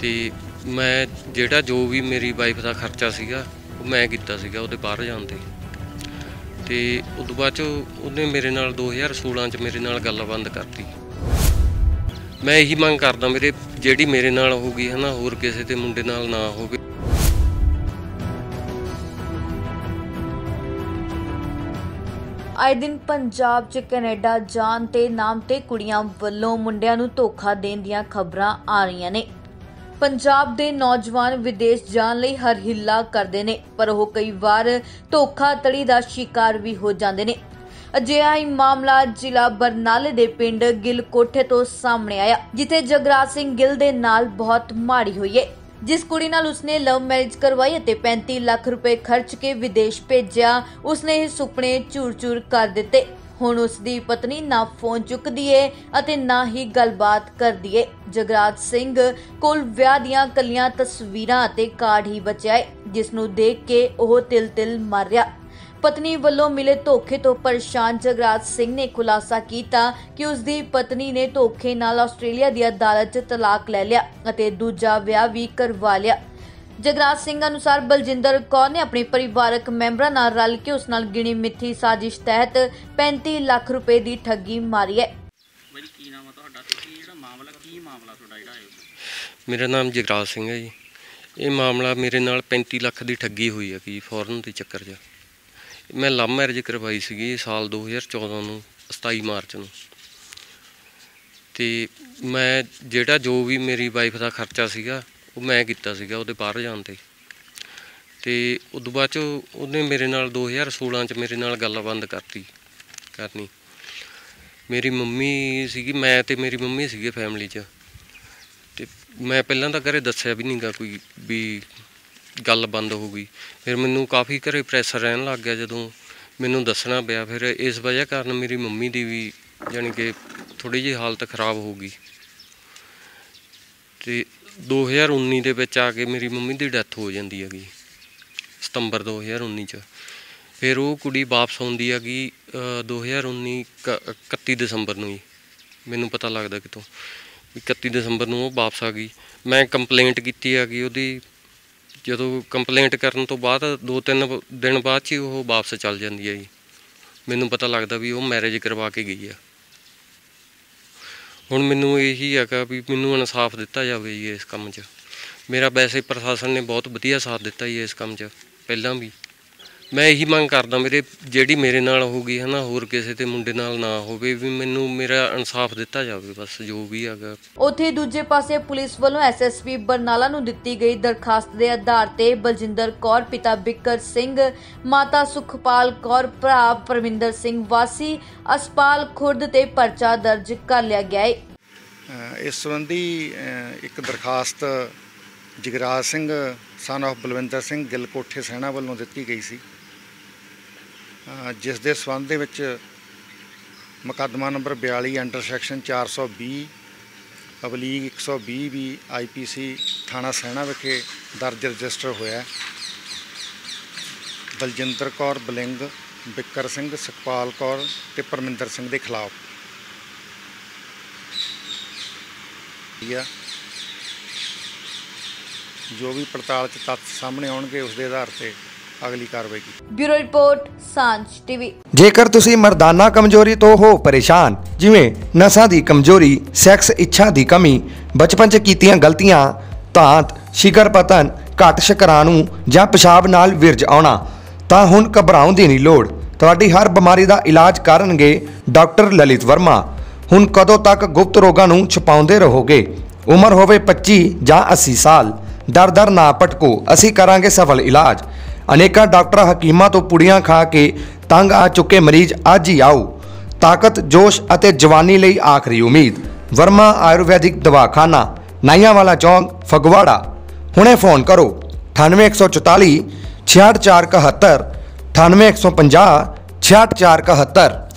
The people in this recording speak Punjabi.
ਤੇ ਮੈਂ ਜਿਹੜਾ ਜੋ ਵੀ ਮੇਰੀ ਵਾਈਫ ਦਾ ਖਰਚਾ ਸੀਗਾ, ਉਹ ਮੈਂ ਕੀਤਾ ਸੀਗਾ ਉਹਦੇ ਬਾਹਰ ਜਾਣ ਤੇ। ਤੇ ਉਸ ਤੋਂ ਬਾਅਦ ਚ ਉਹਨੇ ਮੇਰੇ ਨਾਲ 2016 ਚ ਮੇਰੇ ਨਾਲ ਗੱਲ ਬੰਦ ਕਰਤੀ। ਮੈਂ ਇਹੀ ਮੰਗ ਕਰਦਾ ਮੇਰੇ ਜਿਹੜੀ ਮੇਰੇ ਨਾਲ ਹੋ ਹੋਊਗੀ ਹਨਾ, ਹੋਰ ਕਿਸੇ ਤੇ ਮੁੰਡੇ ਨਾਲ ਨਾ ਹੋਵੇ। ਆਏ ਦਿਨ ਪੰਜਾਬ 'ਚ ਕੈਨੇਡਾ ਜਾਣ ਤੇ ਨਾਮ ਤੇ ਕੁੜੀਆਂ ਵੱਲੋਂ ਮੁੰਡਿਆਂ ਨੂੰ ਧੋਖਾ ਦੇਣ ਦੀਆਂ ਖਬਰਾਂ ਆ ਰਹੀਆਂ ਨੇ। ਪੰਜਾਬ ਦੇ ਨੌਜਵਾਨ ਵਿਦੇਸ਼ ਜਾਣ ਲਈ ਹਰ ਹਿੱਲਾ ਕਰਦੇ ਨੇ, ਪਰ ਉਹ ਕਈ ਵਾਰ ਧੋਖਾ ਧੋਖਾਧੜੀ ਦਾ ਸ਼ਿਕਾਰ ਵੀ ਹੋ ਜਾਂਦੇ ਨੇ। ਅਜਿਹਾ ਹੀ ਮਾਮਲਾ ਜ਼ਿਲ੍ਹਾ ਬਰਨਾਲੇ ਦੇ ਪਿੰਡ ਗਿੱਲ ਕੋਠੇ ਤੋਂ ਸਾਹਮਣੇ ਆਇਆ, ਜਿੱਥੇ ਜਗਰਾਜ ਸਿੰਘ ਗਿੱਲ ਦੇ ਨਾਲ ਬਹੁਤ ਮਾੜੀ ਹੋਈ ਹੈ। ਜਿਸ ਕੁੜੀ ਨਾਲ ਉਸਨੇ ਲਵ ਮੈਰਿਜ ਕਰਵਾਈ ਅਤੇ 35 ਲੱਖ ਰੁਪਏ ਖਰਚ ਕੇ ਵਿਦੇਸ਼ ਭੇਜਿਆ, ਉਸਨੇ ਇਹ ਸੁਪਨੇ ਚੂਰ-ਚੂਰ ਕਰ ਦਿੱਤੇ। ਹੁਣ ਉਸ ਦੀ ਪਤਨੀ ਨਾ ਫੋਨ ਚੁੱਕਦੀ ਏ ਅਤੇ ਨਾ ਹੀ ਗੱਲਬਾਤ ਕਰਦੀ ਏ। ਜਗਰਾਜ ਸਿੰਘ ਕੋਲ ਵਿਆਹ ਦੀਆਂ ਕੱਲੀਆਂ ਤਸਵੀਰਾਂ ਅਤੇ ਕਾਰਡ ਹੀ ਬਚਿਆ ਏ, ਜਿਸ ਨੂੰ ਦੇਖ ਕੇ ਉਹ ਤਿਲ-ਤਿਲ ਮਰ ਰਿਹਾ। ਪਤਨੀ ਵੱਲੋਂ ਮਿਲੇ ਧੋਖੇ ਤੋਂ ਪਰੇਸ਼ਾਨ ਜਗਰਾਜ ਸਿੰਘ ਨੇ ਖੁਲਾਸਾ ਕੀਤਾ ਕਿ ਉਸ ਦੀ ਪਤਨੀ ਨੇ ਧੋਖੇ ਨਾਲ ਆਸਟ੍ਰੇਲੀਆ ਦੀ ਅਦਾਲਤ 'ਚ ਤਲਾਕ ਲੈ ਲਿਆ ਅਤੇ ਦੂਜਾ ਵਿਆਹ ਵੀ ਕਰਵਾ ਲਿਆ। ਜਗਰਾਜ ਸਿੰਘ ਅਨੁਸਾਰ ਬਲਜਿੰਦਰ ਕੌਰ ਨੇ ਆਪਣੇ ਪਰਿਵਾਰਕ ਮੈਂਬਰਾਂ ਨਾਲ ਰਲ ਕੇ ਉਸ ਨਾਲ ਗਿਣੀ ਮਿੱਥੀ ਸਾਜ਼ਿਸ਼ ਤਹਿਤ 35 ਲੱਖ ਰੁਪਏ ਦੀ ਠੱਗੀ ਮਾਰੀ ਹੈ। ਬਾਈ ਕੀ ਨਾਮ ਆ ਤੁਹਾਡਾ ਤੇ ਕੀ ਜਿਹੜਾ ਮਾਮਲਾ ਕੀ ਮਾਮਲਾ ਤੁਹਾਡਾ ਜਿਹੜਾ ਹੈ ਮੇਰਾ ਨਾਮ ਜਗਰਾਜ ਸਿੰਘ ਹੈ ਜੀ। ਇਹ ਮਾਮਲਾ ਮੇਰੇ ਨਾਲ 35 ਲੱਖ ਦੀ ਠੱਗੀ ਹੋਈ ਹੈ ਜੀ ਫੌਰਨ ਦੇ ਚੱਕਰ 'ਚ। ਮੈਂ ਲਵ ਮੈਰਿਜ ਕਰਵਾਈ ਸੀਗੀ ਸਾਲ 2014 ਨੂੰ 27 ਮਾਰਚ ਨੂੰ। ਤੇ ਮੈਂ ਜਿਹੜਾ ਜੋ ਵੀ ਮੇਰੀ ਵਾਈਫ ਦਾ ਖਰਚਾ ਸੀਗਾ ਉਹ ਮੈਂ ਕੀਤਾ ਸੀਗਾ ਉਹਦੇ ਬਾਹਰ ਜਾਣ ਤੇ। ਤੇ ਉਸ ਤੋਂ ਬਾਅਦ ਚ ਉਹਨੇ ਮੇਰੇ ਨਾਲ 2016 ਚ ਮੇਰੇ ਨਾਲ ਗੱਲ ਬੰਦ ਕਰਤੀ ਕਰਨੀ। ਮੇਰੀ ਮੰਮੀ ਸੀਗੀ, ਮੈਂ ਤੇ ਮੇਰੀ ਮੰਮੀ ਸੀਗੇ ਫੈਮਿਲੀ 'ਚ। ਤੇ ਮੈਂ ਪਹਿਲਾਂ ਤਾਂ ਘਰੇ ਦੱਸਿਆ ਵੀ ਨਹੀਂਗਾ ਕੋਈ ਵੀ ਗੱਲ ਬੰਦ ਹੋ ਗਈ। ਫਿਰ ਮੈਨੂੰ ਕਾਫੀ ਘਰੇ ਪ੍ਰੈਸ਼ਰ ਰਹਿਣ ਲੱਗ ਗਿਆ ਜਦੋਂ ਮੈਨੂੰ ਦੱਸਣਾ ਪਿਆ। ਫਿਰ ਇਸ ਵਜ੍ਹਾ ਕਾਰਨ ਮੇਰੀ ਮੰਮੀ ਦੀ ਵੀ ਯਾਨੀ ਕਿ ਥੋੜੀ ਜਿਹੀ ਹਾਲਤ ਖਰਾਬ ਹੋ ਗਈ। ਤੇ 2019 ਦੇ ਵਿੱਚ ਆ ਕੇ ਮੇਰੀ ਮੰਮੀ ਦੀ ਡੈਥ ਹੋ ਜਾਂਦੀ ਹੈਗੀ। ਸਤੰਬਰ 2019 ਚ। ਫਿਰ ਉਹ ਕੁੜੀ ਵਾਪਸ ਆਉਂਦੀ ਹੈਗੀ ਅ, 2019 ਕ- 31 ਦਸੰਬਰ ਨੂੰ ਹੀ। ਮੈਨੂੰ ਪਤਾ ਲੱਗਦਾ ਕਿਤੋਂ। ਵੀ 31 ਦਸੰਬਰ ਨੂੰ ਉਹ ਵਾਪਸ ਆ ਗਈ। ਮੈਂ ਕੰਪਲੇਂਟ ਕੀਤੀ ਹੈਗੀ ਉਹਦੀ। ਜਦੋਂ ਕੰਪਲੇਂਟ ਕਰਨ ਤੋਂ ਬਾਅਦ ਦੋ ਤਿੰਨ ਬ- ਦਿਨ ਬਾਅਦ 'ਚ ਹੀ ਉਹ ਵਾਪਸ ਚੱਲ ਜਾਂਦੀ ਹੈ ਜੀ ਮੈਨੂੰ ਪਤਾ ਲੱਗਦਾ ਵੀ ਉਹ ਮੈਰਿਜ ਕਰਵਾ ਕੇ ਗਈ ਆ। ਹੁਣ ਮੈਨੂੰ ਇਹੀ ਹੈਗਾ ਵੀ ਮੈਨੂੰ ਇਨਸਾਫ ਦਿੱਤਾ ਜਾਵੇ ਜੀ ਇਸ ਕੰਮ 'ਚ। ਮੇਰਾ ਵੈਸੇ ਪ੍ਰਸ਼ਾਸਨ ਨੇ ਬਹੁਤ ਵਧੀਆ ਸਾਥ ਦਿੱਤਾ ਜੀ ਇਸ ਕੰਮ 'ਚ, ਪਹਿਲਾਂ ਵੀ। ਮੈਂ ਇਹੀ ਮੰਗ ਕਰਦਾ ਮੇਰੇ ਜਿਹੜੀ ਮੇਰੇ ਨਾਲ ਹੋਊਗੀ ਹਨਾ ਹੋਰ ਕਿਸੇ ਤੇ ਮੁੰਡੇ ਨਾਲ ਨਾ ਹੋਵੇ ਵੀ ਮੈਨੂੰ ਮੇਰਾ ਇਨਸਾਫ ਦਿੱਤਾ ਜਾਵੇ ਬਸ ਜੋ ਵੀ ਹੈਗਾ। ਉੱਥੇ ਦੂਜੇ ਪਾਸੇ ਪੁਲਿਸ ਵੱਲੋਂ ਐਸਐਸਪੀ ਬਰਨਾਲਾ ਨੂੰ ਦਿੱਤੀ ਗਈ ਦਰਖਾਸਤ ਦੇ ਆਧਾਰ ਤੇ ਬਲਜਿੰਦਰ ਕੌਰ ਪਿਤਾ ਬਿੱਕਰ ਸਿੰਘ ਮਾਤਾ ਸੁਖਪਾਲ ਕੌਰ ਭਰਾ ਪਰਮਿੰਦਰ ਸਿੰਘ ਵਾਸੀ ਅਸਪਾਲ ਖੁਰਦ ਤੇ ਪਰਚਾ ਦਰਜ ਕਰ ਲਿਆ ਗਿਆ ਹੈ ਇਸ ਸੰਬੰਧੀ ਇੱਕ ਦਰਖਾਸਤ ਜਗਰਾਜ ਸਿੰਘ ਸਨ of ਬਲਵਿੰਦਰ ਸਿੰਘ ਗਿੱਲ ਕੋਠੇ ਸੈਣਾ ਵੱਲੋਂ ਦਿੱਤੀ ਗਈ ਸੀ। ਜਿਸ ਦੇ ਸਬੰਧ ਦੇ ਵਿੱਚ ਮੁਕੱਦਮਾ ਨੰਬਰ 42 ਅੰਡਰ ਸੈਕਸ਼ਨ 420 ਅਬਲੀਗ 120 ਵੀ ਆਈਪੀਸੀ ਥਾਣਾ ਸੈਣਾ ਵਿਖੇ ਦਰਜ ਰਜਿਸਟਰ ਹੋਇਆ ਹੈ। ਬਲਜਿੰਦਰ ਕੌਰ ਬਲਿੰਗ, ਬਿੱਕਰ ਸਿੰਘ, ਸੁਖਪਾਲ ਕੌਰ ਤੇ ਪਰਮਿੰਦਰ ਸਿੰਘ ਦੇ ਖਿਲਾਫ ਆ ਜੋ ਵੀ ਪੜਤਾਲ ਚ ਤੱਥ ਸਾਹਮਣੇ ਆਉਣਗੇ, ਉਸ ਦੇ ਆਧਾਰ ਤੇ ਅਗਲੀ ਕਾਰਵਾਈ ਕੀਤੀ। Bureau report Sanjh TV. ਜੇਕਰ ਤੁਸੀਂ ਮਰਦਾਨਾ ਕਮਜ਼ੋਰੀ ਤੋਂ ਹੋ ਪਰੇਸ਼ਾਨ ਜਿਵੇਂ ਨਸਾਂ ਦੀ ਕਮਜ਼ੋਰੀ ਸੈਕਸ ਇੱਛਾ ਦੀ ਕਮੀ ਬਚਪਨ 'ਚ ਕੀਤੀਆਂ ਗਲਤੀਆਂ ਧਾਤ ਸ਼ਿਕਰ ਪਤਨ ਘੱਟ ਸ਼ੁਕਰਾਣੂ ਜਾਂ ਪਿਸ਼ਾਬ ਨਾਲ ਵਿਰਜ ਆਉਣਾ ਤਾਂ ਹੁਣ ਘਬਰਾਉਣ ਦੀ ਨਹੀਂ ਲੋੜ। ਤੁਹਾਡੀ ਹਰ ਬਿਮਾਰੀ ਦਾ ਇਲਾਜ ਕਰਨਗੇ ਡਾਕਟਰ ਲਲਿਤ ਵਰਮਾ। ਹੁਣ ਕਦੋਂ ਤੱਕ ਗੁਪਤ ਰੋਗਾਂ ਨੂੰ ਛੁਪਾਉਂਦੇ ਰਹੋਗੇ? ਉਮਰ ਹੋਵੇ 25 ਜਾਂ 80 ਸਾਲ। ਦਰ ਦਰ ਨਾ ਭਟਕੋ। ਅਸੀਂ ਕਰਾਂਗੇ ਸਫਲ ਇਲਾਜ। ਅਨੇਕਾਂ ਡਾਕਟਰ ਹਕੀਮਾਂ ਤੋਂ ਪੁੜੀਆਂ ਖਾ ਕੇ ਤੰਗ ਆ ਚੁੱਕੇ ਮਰੀਜ਼ ਅੱਜ ਹੀ ਆਓ। ਤਾਕਤ, ਜੋਸ਼ ਅਤੇ ਜਵਾਨੀ ਲਈ ਆਖਰੀ ਉਮੀਦ। ਵਰਮਾ ਆਯੁਰਵੈਦਿਕ ਦਵਾਖਾਨਾ ਨਾਈਆਂ ਵਾਲਾ ਚੌਂਕ, ਫਗਵਾੜਾ। ਹੁਣੇ ਫੋਨ ਕਰੋ 98144 66471 98150 66471